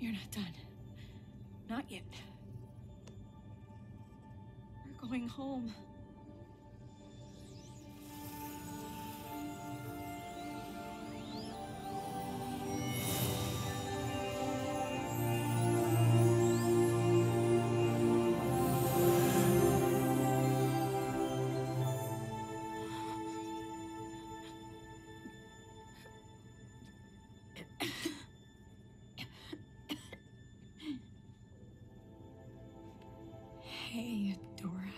You're not done. Not yet. We're going home. Hey, Dora.